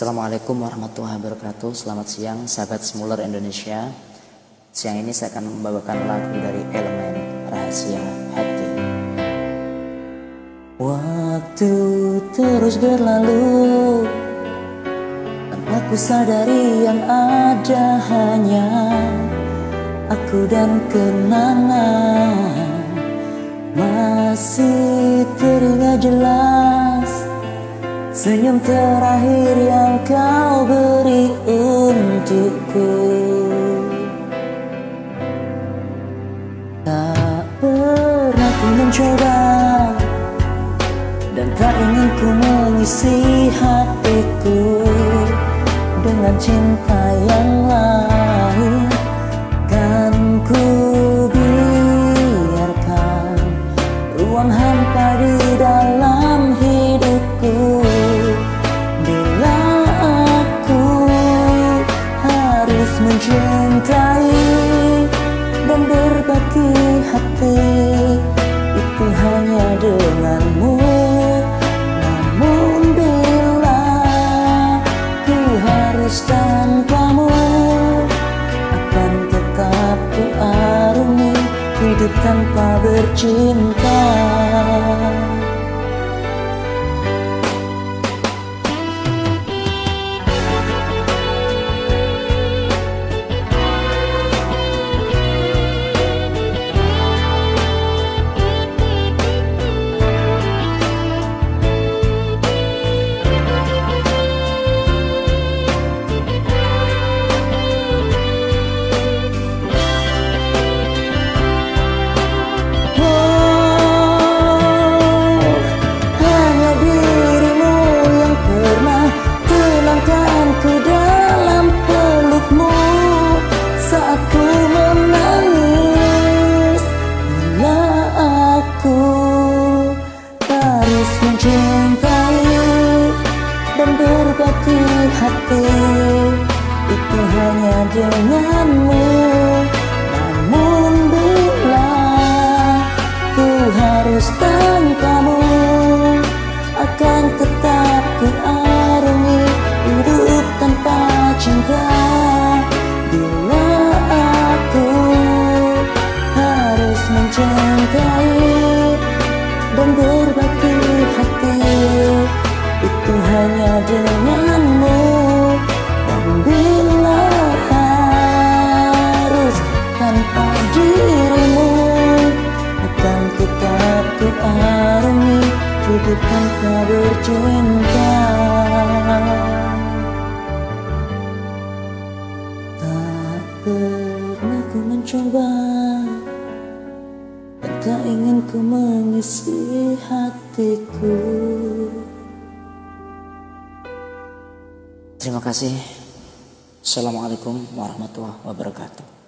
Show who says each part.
Speaker 1: Assalamualaikum warahmatullahi wabarakatuh. Selamat siang sahabat Smuller Indonesia. Siang ini saya akan membawakan lagu dari elemen rahasia hati. Waktu terus berlalu Tanpa ku sadari yang ada hanya Aku dan kenangan. Masih teringat jelas Senyum terakhir yang kau beri untukku. Tak pernah ku mencoba Dan tak ingin ku mengisi hatiku Dengan cinta yang lain. Kan ku mencintai dan berbagi hati. Itu hanya denganmu. Namun bila ku harus tanpamu akan tetap ku arungi hidup tanpa bercinta hanya tanpa bercinta tak pernah ku mencoba dan tak ingin ku mengisi hatiku Terima kasih. Assalamualaikum warahmatullahi wabarakatuh.